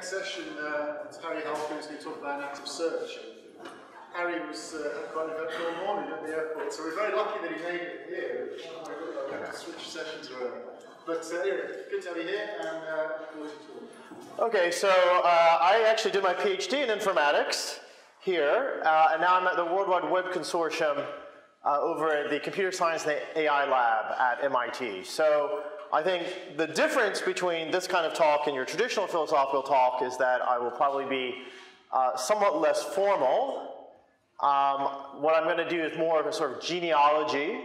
next session, uh, Harry Halpin who's going to talk about active search. Harry was uh, had quite an eventful morning at the airport, so we're very lucky that he made it here. We have to switch sessions around. But uh, anyway, good to have you here, and uh, Okay, so uh, I actually did my PhD in informatics here, uh, and now I'm at the World Wide Web Consortium uh, over at the Computer Science and AI Lab at MIT. So I think the difference between this kind of talk and your traditional philosophical talk is that I will probably be uh, somewhat less formal. Um, what I'm going to do is more of a sort of genealogy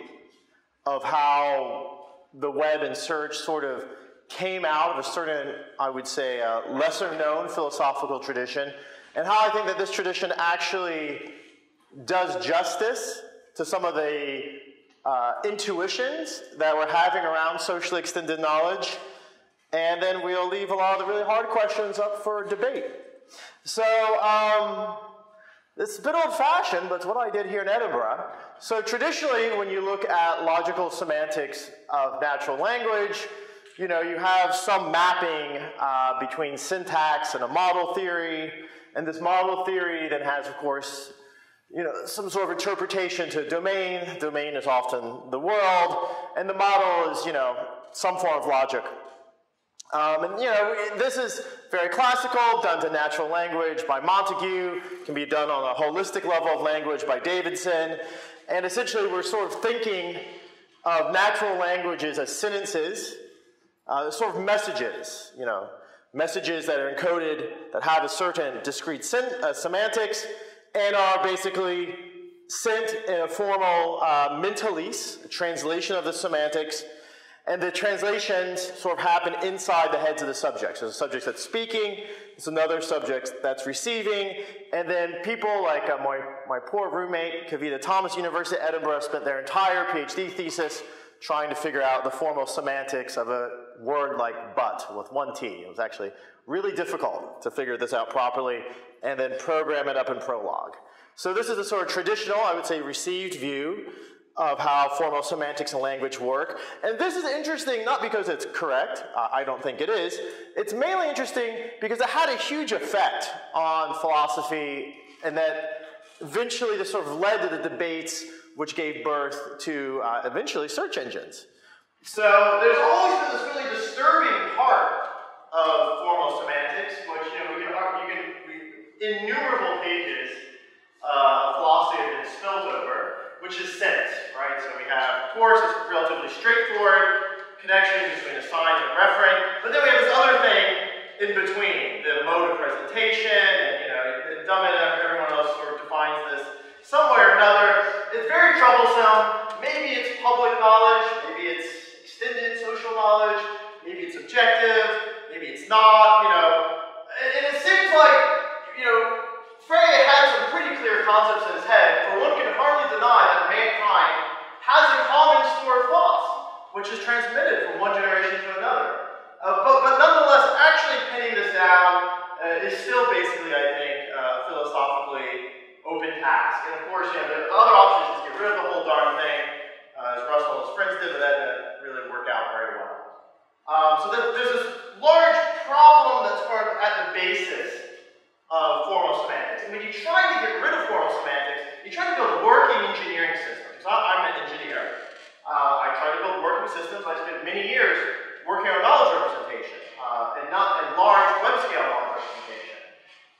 of how the web and search sort of came out of a certain, I would say, uh, lesser known philosophical tradition, and how I think that this tradition actually does justice to some of the uh, intuitions that we're having around socially extended knowledge, and then we'll leave a lot of the really hard questions up for debate. So, um, it's a bit old fashioned, but it's what I did here in Edinburgh. So, traditionally, when you look at logical semantics of natural language, you know, you have some mapping uh, between syntax and a model theory, and this model theory then has, of course, you know, some sort of interpretation to domain. Domain is often the world, and the model is, you know, some form of logic. Um, and you know, this is very classical, done to natural language by Montague, can be done on a holistic level of language by Davidson. And essentially, we're sort of thinking of natural languages as sentences, uh, sort of messages, you know, messages that are encoded that have a certain discrete uh, semantics and are basically sent in a formal uh, mentalese, translation of the semantics, and the translations sort of happen inside the heads of the subjects. There's a subject that's speaking, there's another subject that's receiving, and then people like uh, my, my poor roommate, Kavita Thomas, University of Edinburgh, spent their entire PhD thesis trying to figure out the formal semantics of a word like but with one T. It was actually really difficult to figure this out properly and then program it up in Prolog. So this is a sort of traditional, I would say, received view of how formal semantics and language work. And this is interesting not because it's correct, uh, I don't think it is. It's mainly interesting because it had a huge effect on philosophy and that eventually this sort of led to the debates which gave birth to uh, eventually search engines. So there's always been this really disturbing part of formal semantics, which you know we can, you can we, innumerable pages uh, of philosophy have been spilled over, which is sense, right? So we have, of course, it's relatively straightforward connection between a sign and a referent, but then we have this other thing in between, the mode of presentation, and you know, Dummett everyone else sort of defines this some way or another. It's very troublesome. Maybe it's public knowledge, maybe it's extended social knowledge, maybe it's objective, maybe it's not, you know. And it seems like, you know, Frege had some pretty clear concepts in his head, for one can hardly deny that mankind has a common store of thoughts, which is transmitted from one generation to another. Uh, but, but nonetheless, actually pinning this down uh, is still basically, I think, uh, philosophically open task. And of course, you know, the other option is to get rid of the whole darn thing, uh, as Russell and his friends did, but that didn't really work out very well. Um, so there's this large problem that's at the basis of formal semantics. And when you try to get rid of formal semantics, you try to build working engineering systems. So I'm an engineer. Uh, I try to build working systems. I spent many years working on knowledge representation uh, and not in large web scale knowledge representation.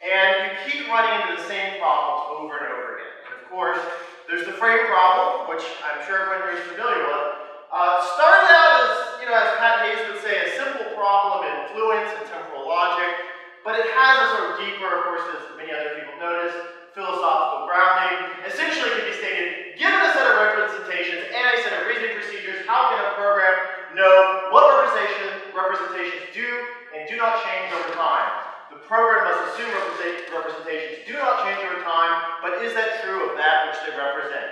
And you keep running into the same problems over and over again. And of course, there's the frame problem, which I'm sure everyone here is familiar with. Uh, started out as, you know, as Pat Hayes would say, a simple problem in fluents and temporal logic, but it has a sort of deeper, of course, as many other people notice, philosophical grounding. Essentially, it can be stated, given a set of representations and a set of reasoning procedures, how can a program know what representation, representations do and do not change over time? The program must assume representations do not change over time, but is that true of that which they represent?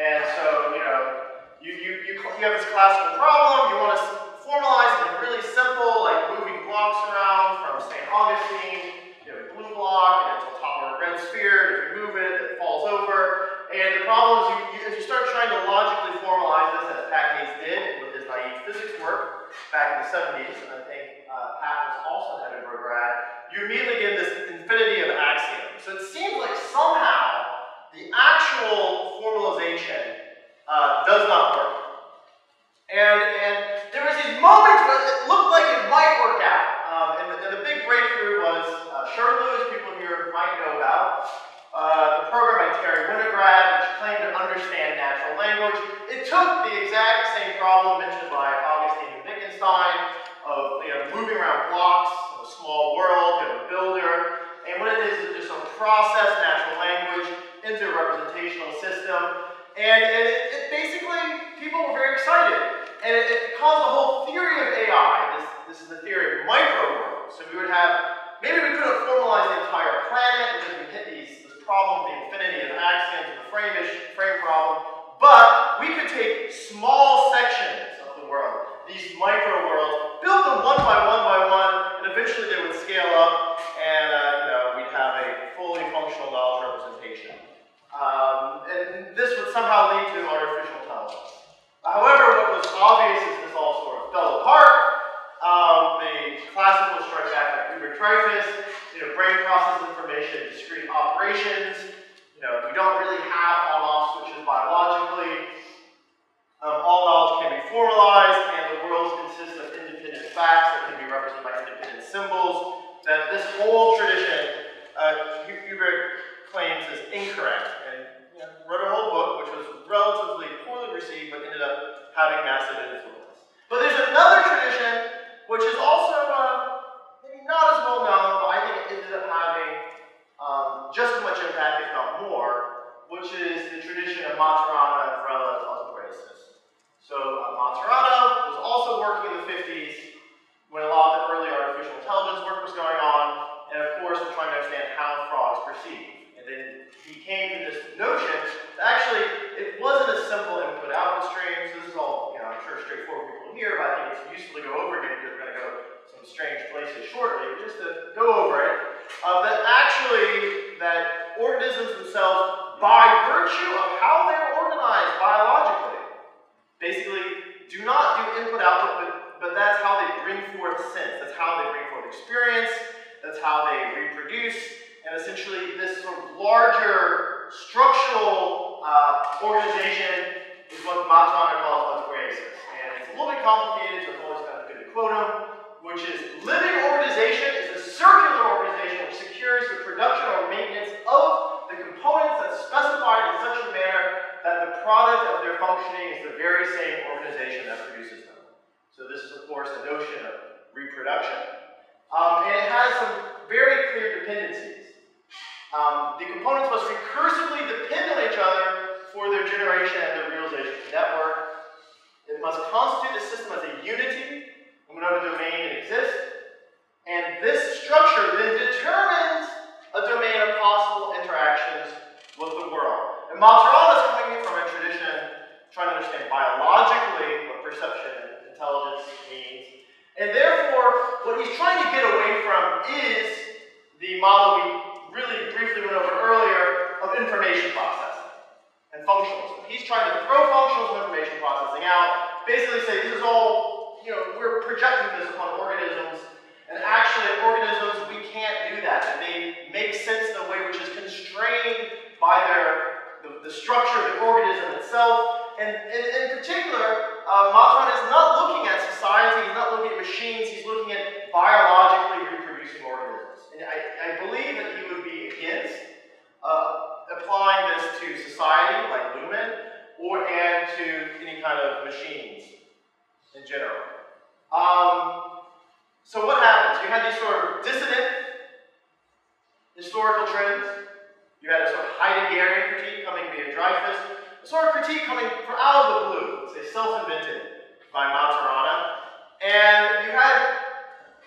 And so, you know, you, you, you, you have this classical problem, you want to formalize it really simple, like moving blocks around from St. Augustine, you have a blue block, and it's on top of a red sphere, and if you move it, it falls over. And the problem is, you, you, as you start trying to logically formalize this, as Pat Hayes did with his physics work back in the 70s, and I think uh, Pat was also Edinburgh grad, you immediately get this infinity of axioms. So it seems like somehow the actual formalization uh, does not work. And, and there was these moments when it looked like it might work out. Um, and, the, and, the, big breakthrough was uh, SHRDLU, people here might know about, uh, the program by Terry Winograd, which claimed to understand natural language. It took the exact same problem mentioned by Augustine Wittgenstein of you know, blocks in a small world, a builder, and what it is is just a process natural language into a representational system. And, it, it basically, people were very excited. And it, it, caused the whole theory of AI. This, this is the theory of micro worlds. So we would have, maybe we couldn't formalize the entire planet because we hit these, this problem of the infinity of axioms the frame, frame problem, but we could take small sections of the world, these micro worlds, build them one by one by one, and eventually they would scale up, and uh, you know, we'd have a fully functional knowledge representation. Um, and this would somehow lead to artificial intelligence. However, what was obvious is this all sort of fell apart. Um, the classical strike back like Hubert Dreyfus, you know, brain process information, discrete operations. You know, we don't really have on-off switches biologically. Um, all knowledge can be formalized, facts that can be represented by independent symbols. That this whole tradition, uh, Hubert claims is incorrect, and wrote a whole book which was relatively poorly received, but ended up having massive influence. But there's another tradition which is also uh, maybe not as well known, but I think it ended up having um, just as much impact, if not more, which is the tradition of Maturana and Varela's autopoiesis. So uh, Maturana was also working in the 50s when a lot of the early artificial intelligence work was going on, and of course we're trying to understand how frogs perceive. And then he came to this notion that actually it wasn't a simple input-output stream, so this is all, you know, I'm sure straightforward people here, but I think it's useful to go over again because we're going to go some strange places shortly, just to go over it, uh, that actually that organisms themselves, by virtue of how they're organized biologically, basically do not do input-output, but, but that's how they bring forth sense. That's how they bring forth experience. That's how they reproduce. And essentially, this sort of larger structural uh, organization is what Maturana calls autopoiesis. And it's a little bit complicated, so it's always kind of good to quote him, which is living organization is a circular organization which secures the production or maintenance of the components that's specified in such a manner that the product of their functioning is the very same organization that produces them. So this is, of course, the notion of reproduction. Um, and it has some very clear dependencies. Um, the components must recursively depend on each other for their generation and their realization of the network. It must constitute the system as a unity in whatever domain it exists. And this structure then determines a domain of possible interactions with the world. And Maturana is coming from a tradition trying to understand biologically what perception intelligence means. And therefore, what he's trying to get away from is the model we really briefly went over earlier of information processing and functionalism. He's trying to throw functionalism information processing out, basically say this is all, you know, we're projecting this upon organisms, and actually organisms, we can't do that. And they make sense in a way which is constrained by their the, the structure of the organism itself. And, and in particular, uh, Maturana is not looking at society, he's not looking at machines, he's looking at biologically reproducing organisms. And I, I believe that he would be against uh, applying this to society, like Luhmann, or and to any kind of machines in general. Um, so what happens? You had these sort of dissident historical trends. You had a sort of Heideggerian critique coming via Dreyfus, sort of critique coming from out of the blue, say self-invented by Maturana. And you had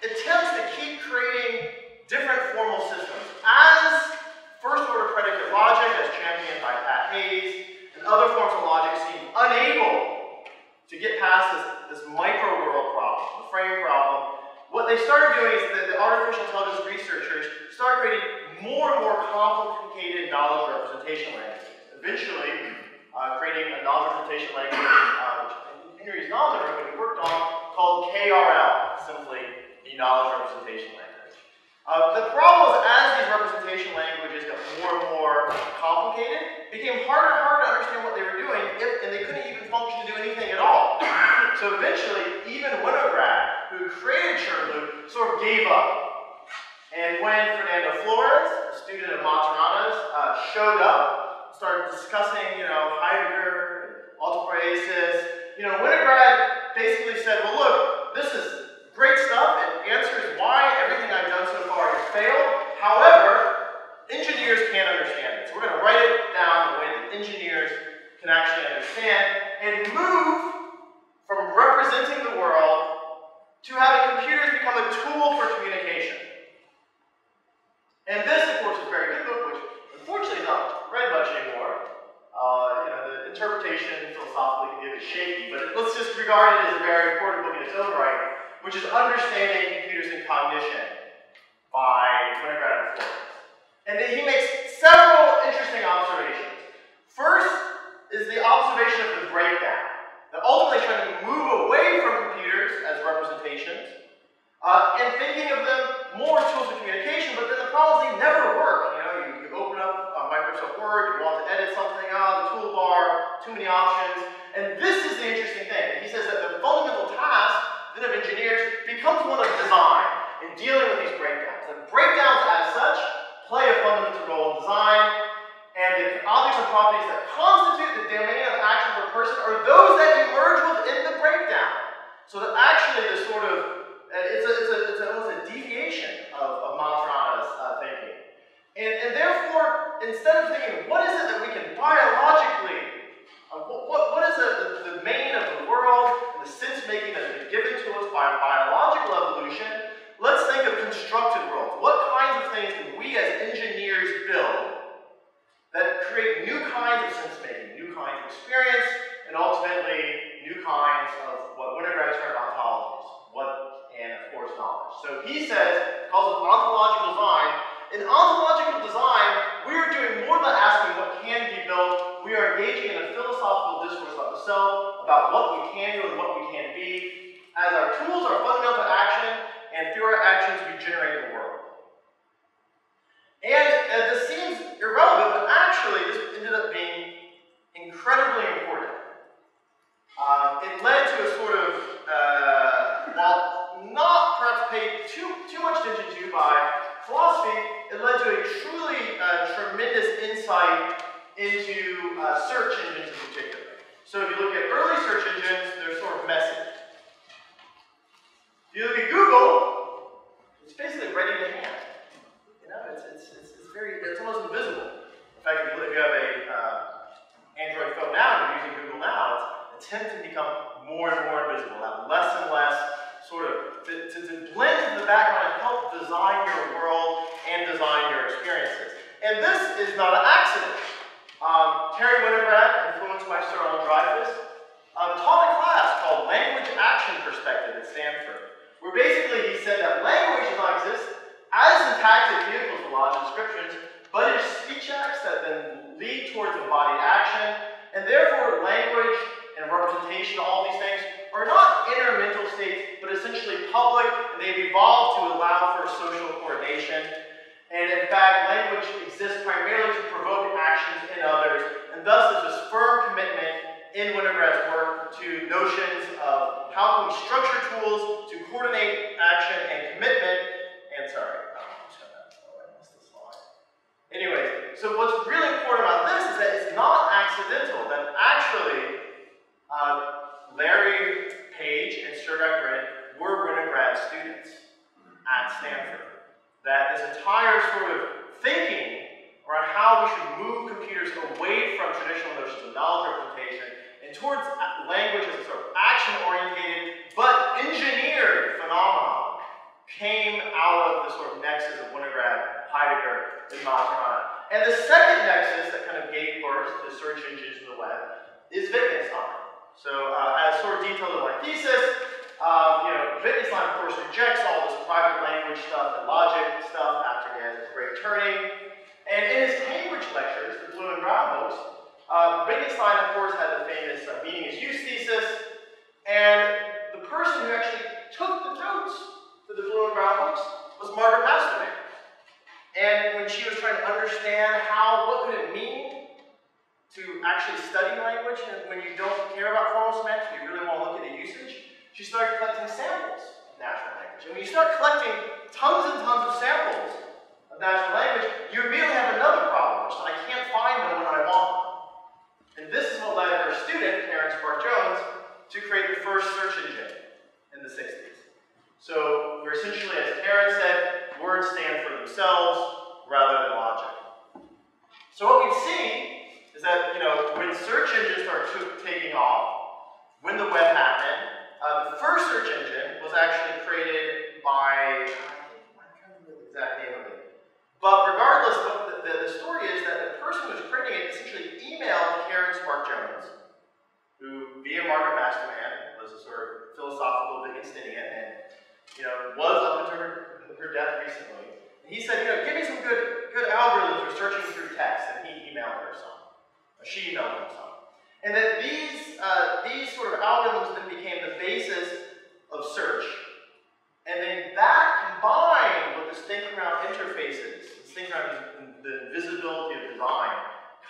attempts to keep creating different formal systems as first-order predicate logic, as championed by Pat Hayes, and other forms of logic seem unable to get past this, this micro-world problem, the frame problem. What they started doing is that the artificial intelligence researchers started creating more and more complicated knowledge representation languages. Eventually, uh, creating a knowledge representation language, uh, which Henry's knowledge that he worked on, called KRL, simply the knowledge representation language. Uh, the problem is as these representation languages got more and more complicated, it became harder and harder to understand what they were doing, if, and they couldn't even function to do anything at all. so eventually, even Winograd, who created Chern sort of gave up. And when Fernando Flores, a student of Maturana's, uh, showed up, started discussing, you know, Heidegger, autopoiesis, you know, Winograd basically said, well, look, this is great stuff. It answers why everything I've done so far has failed. However, engineers can't understand it. So we're going to write it down the way that engineers can actually understand and move from representing the world to having computers become a tool for communication. And this, of course, is a very good book, which unfortunately is not read much anymore. Uh, you know, interpretation philosophically can be shaky, but let's just regard it as a very important book in its own right which is Understanding Computers and Cognition by Winograd and Flores. And then he makes several interesting observations. First is the observation of the breakdown. That ultimately trying to move public, and they've evolved to allow for social coordination and in fact, language exists primarily to provoke actions in others, and thus there's this firm commitment in Winograd's work to notions of how can we structure tools to coordinate action and commitment. And sorry, oh. Anyways, so what's really important about this is that it's not accidental, that actually uh, Larry Page and Sergey Brin were Winograd students at Stanford that this entire sort of thinking around how we should move computers away from traditional notions of knowledge representation and towards language as a sort of action-oriented but engineered phenomenon came out of the sort of nexus of Winograd, Heidegger, and Maturana. And the second nexus that kind of gave birth to search engines in the web is Wittgenstein. So uh, as sort of detailed in my thesis, um, you know, Wittgenstein, of course, rejects all this private language stuff and logic stuff after Dan's his great turning. And in his Cambridge lectures, the Blue and Brown books, uh, Wittgenstein, of course, had the famous uh, meaning is use thesis, and the person who actually took the notes for the Blue and Brown books was Margaret Masterman. And when she was trying to understand how, what could it mean to actually study language, and when you don't care about formal semantics, you really want to look at the usage, she started and when you start collecting tons and tons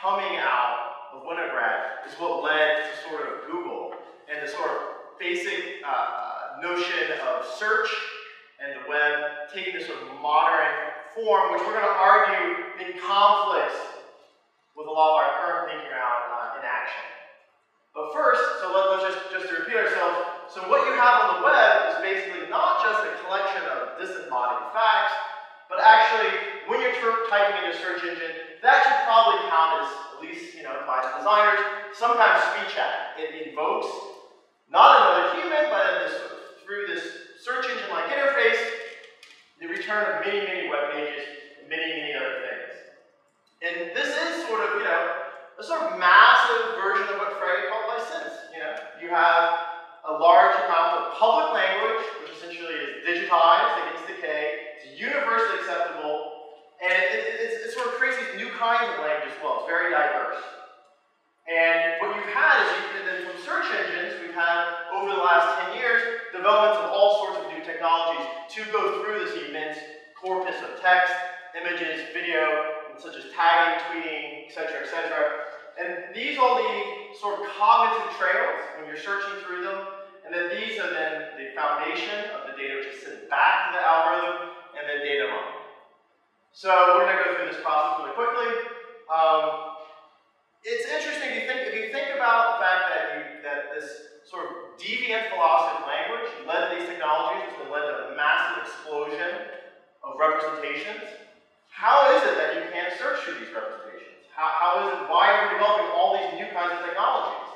coming out last 10 years, developments of all sorts of new technologies to go through this immense corpus of text, images, video, and such as tagging, tweeting, etc., etc. And these all the sort of cognitive trails when you're searching through them, and then these are then the foundation of the data which is sent back to the algorithm and then data mining. So we're going to go through this process really quickly. Um, it's interesting if you think if you think about the fact that you, that this sort of deviant philosophy of language led to these technologies, which led to a massive explosion of representations. How is it that you can't search through these representations? How, how is it, why are we developing all these new kinds of technologies?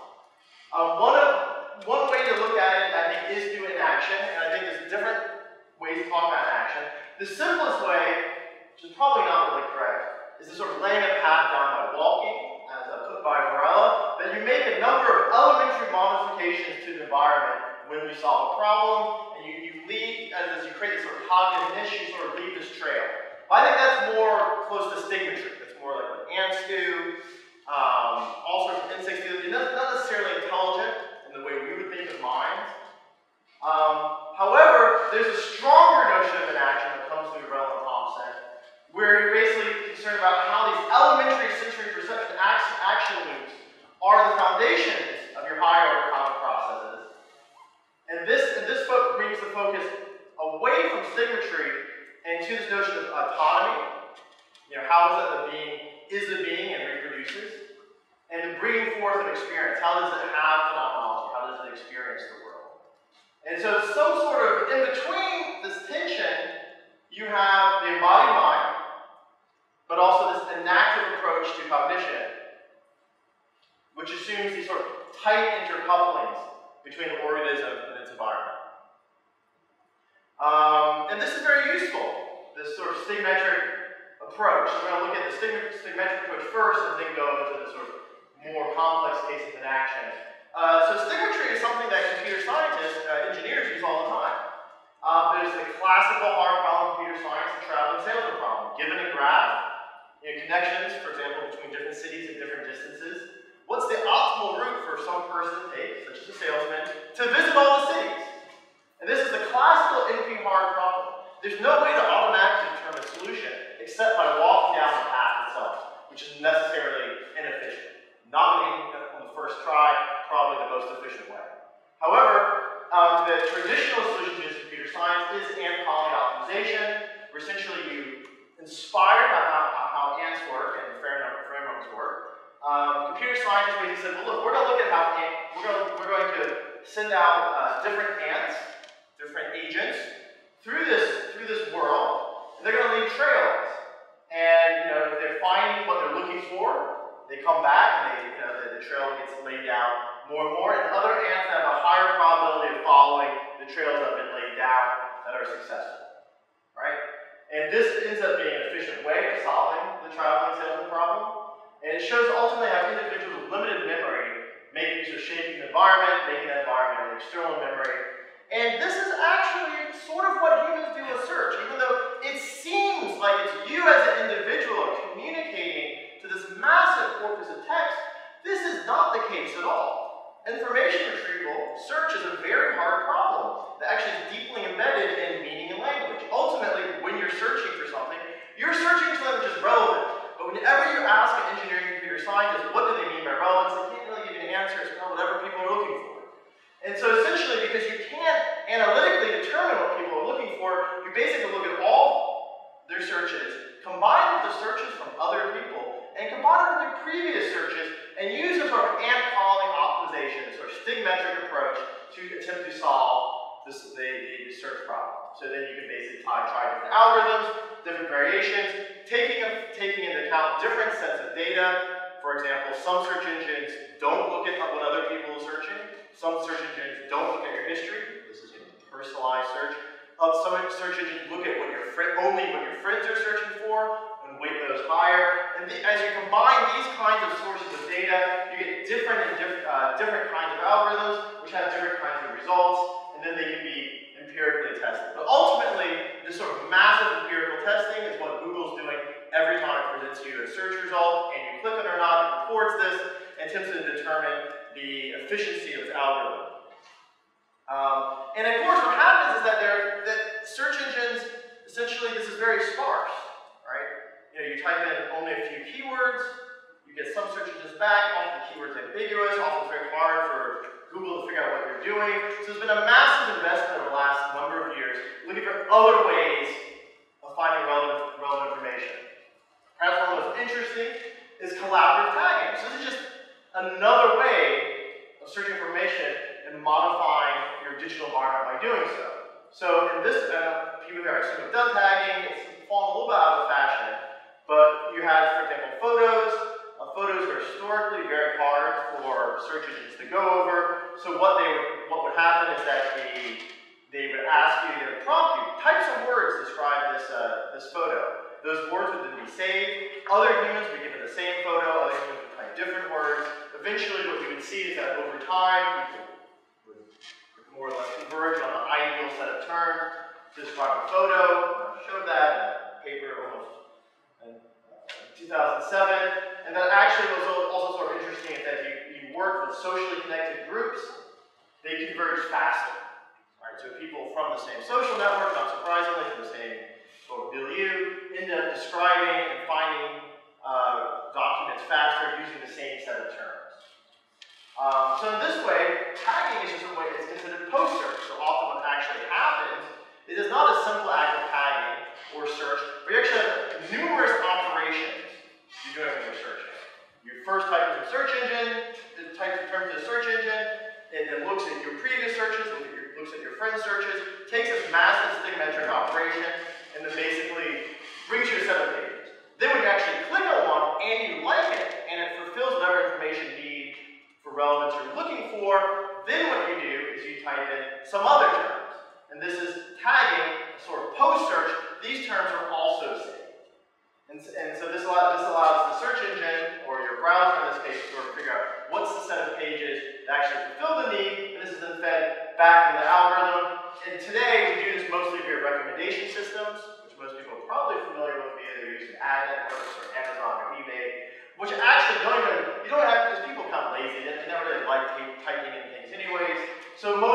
Uh, one, of, one way to look at it, I think, is through enaction, and I think there's different ways to talk about action. The simplest way, which is probably not really correct, is to sort of laying a path down by walking, as uh, put by Varela, that you make a number of elementary modifications to the environment when we solve a problem, and you, you leave, as, as you create this sort of cognitive niche, you sort of leave this trail. But I think that's more close to signature. That's more like what ants do, um, all sorts of insects do. They're not, not necessarily intelligent, the salesman, to visit all the cities. And this is the classical NP hard problem. There's no way to Information retrieval, search is a very hard problem that actually is deeply embedded in meaning and language. Ultimately, when you're searching for something, you're searching for something which is relevant. But whenever you ask an engineering computer scientist, what do they mean by relevance, they can't really give you an answer. It's not whatever people are looking for. And so essentially, because you can't analytically determine what people are looking for, you basically look at all their searches, combine with the searches from other people, and combine with their previous searches, and use a sort of ant colony optimization, sort of stigmergic approach to attempt to solve this, the, the, search problem. So then you can basically try, try different algorithms, different variations, taking, taking into account different sets of data. For example, some search engines don't look at what other people are searching. Some search engines don't look at your history. This is a personalized search. Uh, some search engines look at what your only what your friends are searching for and weight those higher. And the, as you combine these kinds of sources of data, you get different and diff, uh, different kinds of algorithms which have different kinds of results, and then they can be empirically tested. But ultimately, this sort of massive empirical testing is what Google's doing every time it presents you a search result, and you click it or not, it records this, and attempts to determine the efficiency of its algorithm. Um, and of course, what happens is that there, that search engines, essentially, this is very sparse? You know, you type in only a few keywords, you get some search engines back, often the keyword's ambiguous, often it's very hard for Google to figure out what you're doing. So there's been a massive investment over the last number of years looking for other ways of finding relevant, relevant information. Perhaps one of the most interesting is collaborative tagging. So this is just another way of searching information and modifying your digital environment by doing so. So in this, uh, people are assume have done tagging, it's fallen a little bit out of fashion, but you have, for example, photos. Uh, photos are historically very hard for search engines to go over. So what they would, what would happen is that the, they would ask you, they would prompt you, type some words to describe this, uh, this photo. Those words would then be saved. Other humans would given the same photo, other humans would type different words eventually what you would see is that over time, people would more or less converge on an ideal set of terms to describe a photo. I showed that in a paper almost 2007. And that actually was also sort of interesting is that you, you work with socially connected groups, they converge faster. So people from the same social network, not surprisingly, from the same sort of milieu, end up describing and finding uh, documents faster using the same set of terms. Um, so in this way, tagging is just a way, it's considered post search. So often what actually happens is it's not a simple act of tagging or search, but you actually have numerous operations you're doing when you're searching. You first type into the search engine, it types in terms of the search engine, and then looks at your previous searches, looks at your friend's searches, takes this massive stigmergic operation, and then basically brings you a set of pages. Then when you actually click on one and you like it, and it fulfills whatever information you need for relevance you're looking for, then what you do is you type in some other terms. And this is tagging, sort of post search. These terms are also saved. And, and so this allows, this allows the search engine, or your browser in this case, to sort of figure out what's the set of pages that actually fulfill the need, and this is then fed back into the algorithm. And today, we do this mostly via recommendation systems, which most people are probably familiar with via they're using ad networks or Amazon or eBay which actually don't even, you don't have, because people kind of lazy, they never really like typing in things anyways, so mostly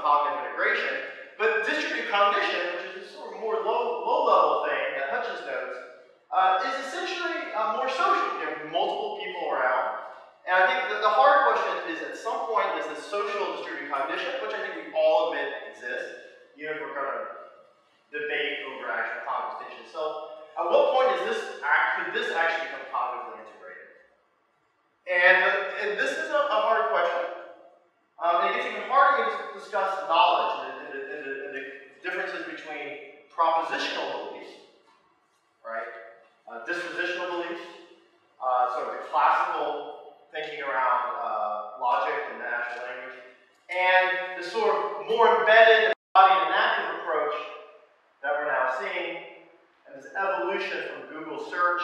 cognitive integration. But distributed cognition, which is a sort of more low, low level thing that Hutchins notes, uh, is essentially uh, more social. You have multiple people around. And I think that the hard question is at some point is this social distributed cognition, which I think we all admit exists, even if we're kind of at what point is this could this actually become cognitively integrated? And, and this is a, a hard question. Um, and it gets even harder to discuss knowledge and, and, and, and the differences between propositional beliefs, right? Uh, dispositional beliefs, uh, sort of the classical thinking around uh, logic and natural language, and the sort of more embedded embodied and active approach that we're now seeing, and this evolution from Google search,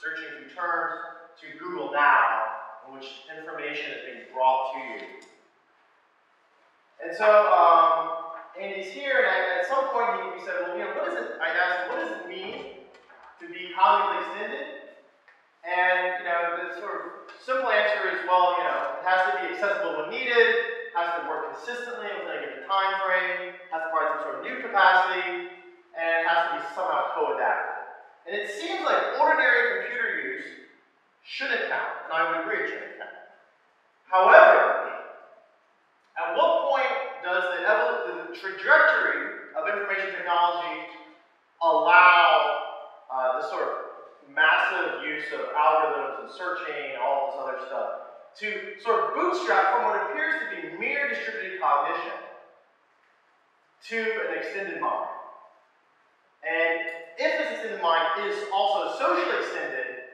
searching through terms, to Google Now, in which information is being brought to you. And so, um, Andy's here, and I, at some point he, he, said, well, you know, what does it, I asked him, what does it mean to be cognitively extended? And, you know, the sort of simple answer is, well, you know, it has to be accessible when needed, has to work consistently within a given time frame, has to provide some sort of new capacity, and it has to be somehow co-adaptive. And it seems like ordinary computer use shouldn't count, and I would agree it shouldn't count. However, at what point does the, the trajectory of information technology allow uh, this sort of massive use of algorithms and searching and all this other stuff to sort of bootstrap from what appears to be mere distributed cognition to an extended mind. And if this extended mind is also socially extended,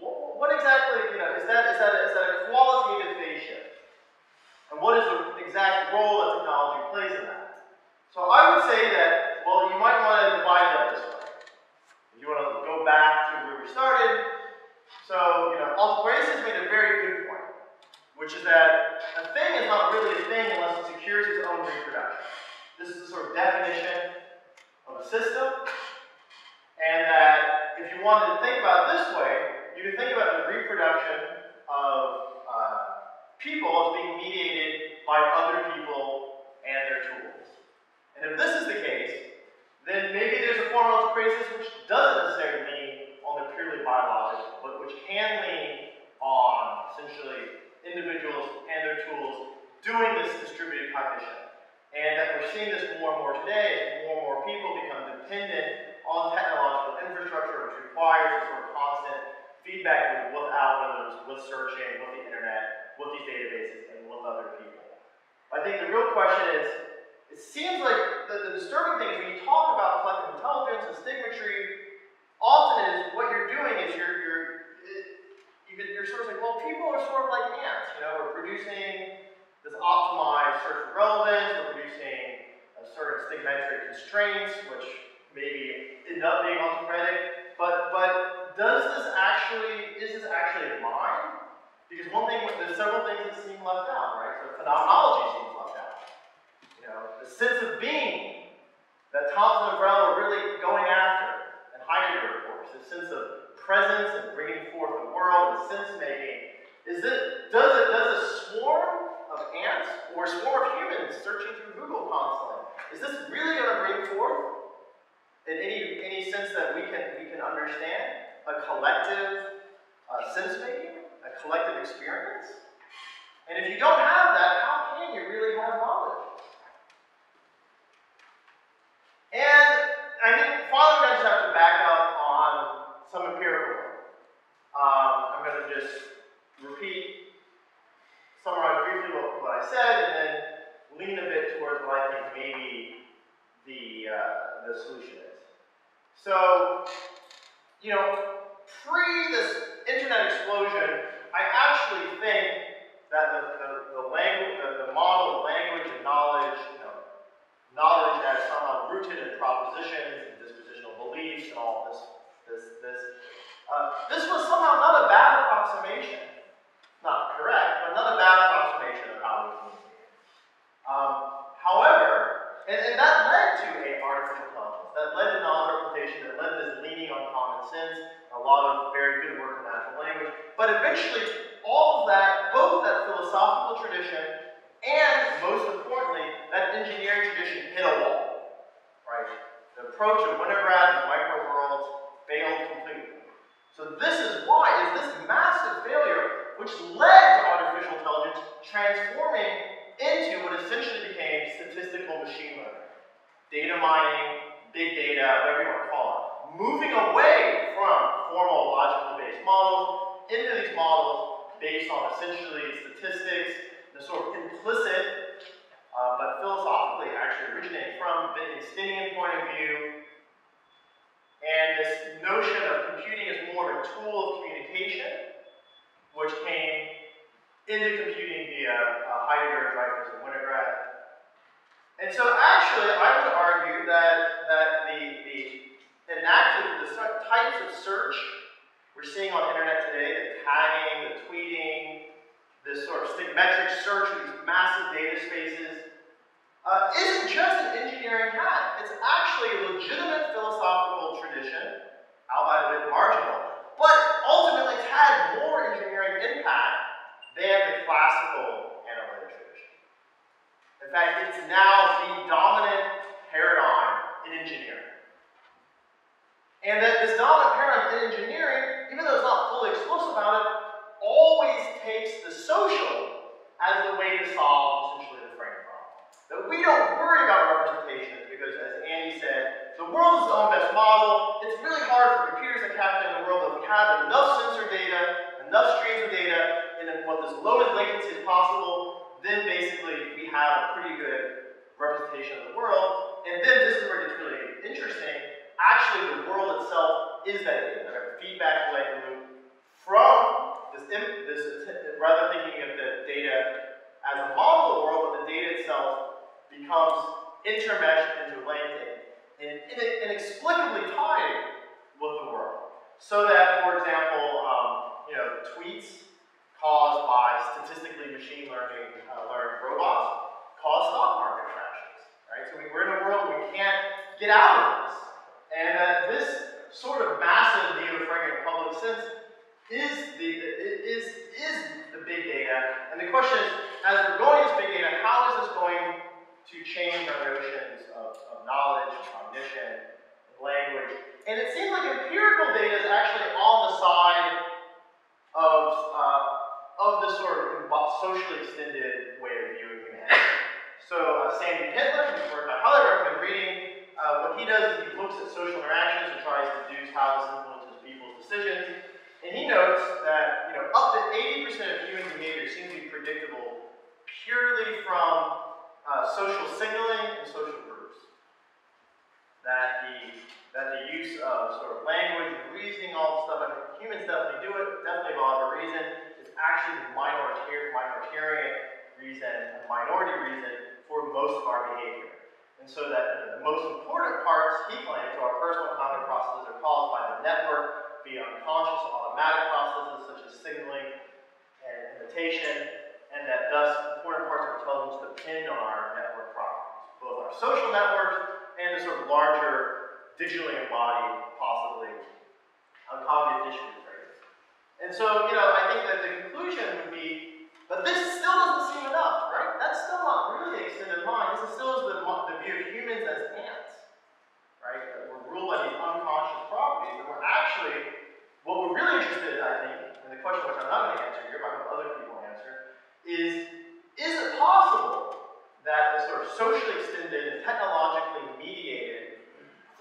what exactly, you know, is that, is that, is that a qualitative phase shift? And what is the exact role that technology plays in that? So I would say that, well, you might want to divide it up this way. If you want to go back to where we started, so, you know, Altagracia has made a very good point, which is that a thing is not really a thing unless it secures its own reproduction. This is the sort of definition of a system, and that if you wanted to think about it this way, you could think about the reproduction of uh, people as being mediated by other people and their tools. And if this is the case, then maybe there's a form of crisis which doesn't necessarily mean on the purely biological, but which can lean on essentially individuals and their tools doing this distributed cognition. And that we're seeing this more and more today as more and more people become dependent on technological infrastructure, which requires a sort of constant feedback loop with algorithms, with searching, with the internet, with these databases, and with other people. I think the real question is, it seems like the, the disturbing thing is when you talk about collective intelligence and stigmergy, often is what you're doing is you're, you're, you're sort of like, well, people are sort of like ants, you know, we're producing this optimized search for relevance, we're producing a certain stigmergic constraints, which maybe end up being autocratic, but, but does this actually, is this actually mine? Because one thing, there's several things that seem left out, right? So phenomenology seems left out. You know, the sense of being that Thompson and Varela are really going after. And Heidegger, of course, a sense of presence and bringing forth the world and sense making. Is it does it does a swarm ants or a swarm of humans searching through Google constantly? Is this really going to bring forth in any any sense that we can we can understand a collective uh, sense making, a collective experience? And if you don't have that, how can you really have knowledge? And I think finally I just have to back up on some empirical. Um, I'm going to just repeat, summarize briefly what, what I said, and then lean a bit towards what I think maybe the, uh, the solution is. So, you know, pre this internet explosion, I actually think that the, the, the language, the, the model of language and knowledge you know, knowledge as somehow rooted in propositions and dispositional beliefs and all this, this, this. Uh, this was somehow not a bad approximation. Not correct, but not a bad approximation Um, however, and, and that led to a artificial intelligence, that led to knowledge representation, that led to this leaning on common sense, a lot of very good work in natural language. But eventually, all of that, both that philosophical tradition and most importantly, that engineering tradition hit a wall. Right? The approach of Winograd and micro worlds failed completely. So this is why is this massive failure, which led to artificial intelligence transforming into what essentially became statistical machine learning. Data mining, big data, whatever you want to call it. moving away from formal logical-based models into these models based on essentially statistics, the sort of implicit, uh, but philosophically actually originating from the Wittgensteinian point of view. And this notion of computing as more of a tool of communication, which came into computing via uh, Heidegger, Dreyfus, and Winograd. And so actually, I would argue that, that the, the enacted, the types of search we're seeing on the internet today, the tagging, the tweeting, this sort of stigmergic search of these massive data spaces, uh, isn't just an engineering hack. It's actually a legitimate philosophical tradition, albeit a bit marginal, but ultimately it's had more engineering impact than the classical analytic tradition. In fact, it's now the dominant paradigm in engineering. And that this dominant paradigm in engineering, even though it's not fully explicit about it, always takes the social as the way to solve essentially the frame problem. That we don't worry about representations because, as Andy said, the world is its own best model. It's really hard for computers to calculate in the world, but we have enough sensor data, enough streams of data in what as low as latency as possible, then basically we have a pretty good representation of the world. And then this is where it gets really interesting. Actually, the world itself is that data. Right? Feedback loop from this, this, rather thinking of the data as a model of the world, but the data itself becomes intermeshed into linked and inexplicably tied with the world. So that, for example, um, you know, tweets caused by statistically machine learning uh, learned robots cause stock market crashes. Right? So we, are in a world where we can't get out of this. And uh, this sort of massive neo-Frege public sense is the is is the big data. And the question is, as we're going to big data, how is this going to change our notions of, of knowledge, cognition, language? And it seems like empirical data is actually on the side of uh, of the sort of socially extended way of viewing humanity. So uh, Sandy Pentland, whose work I highly recommend reading, uh, what he does is he looks at social interactions and tries to deduce how this influences people's decisions. And he notes that you know up to 80% of human behavior seems to be predictable purely from uh, social signaling and social groups. That the that the use of sort of language and reasoning, all the stuff, I mean, humans definitely do it, definitely for a reason It's actually the minoritarian reason and minority reason for most of our behavior. And so that the most important parts, he claims, our personal cognitive processes are caused by the network via unconscious automatic processes such as signaling and imitation, and that thus important parts of intelligence depend on our network properties, both our social networks and the sort of larger digitally embodied, possibly, cognitive tissue and so, you know, I think that the conclusion would be, but this still doesn't seem enough, right? That's still not really the extended mind. This still is the, the view of humans as ants, right? That we're ruled by these unconscious properties, and we're actually, what we're really interested in, I think, and the question which I'm not going to answer here, but I hope other people answer, is, is it possible that the sort of socially extended and technologically mediated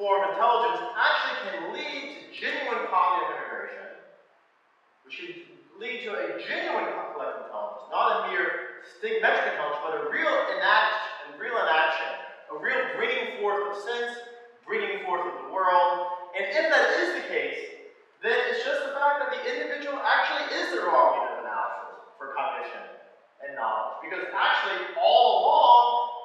form of intelligence actually can lead to genuine cognitive integration which should lead to a genuine collective intelligence, not a mere stigmergic intelligence, but a real enact, real enaction, a real bringing forth of sense, bringing forth of the world. And if that is the case, then it's just the fact that the individual actually is the wrong unit of analysis for cognition and knowledge. Because actually, all along,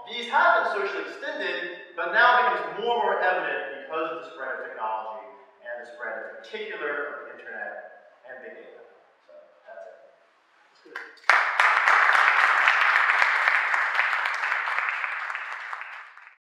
these have been socially extended, but now becomes more and more evident because of the spread of technology and the spread in particular of the internet and big data. So that's it. That's.